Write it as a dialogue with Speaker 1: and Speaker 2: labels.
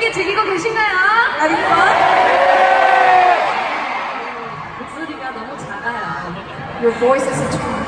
Speaker 1: 재밌게 즐기고 계신가요? 아니요.
Speaker 2: 목소리가 너무 작아요.
Speaker 1: Your voice is a.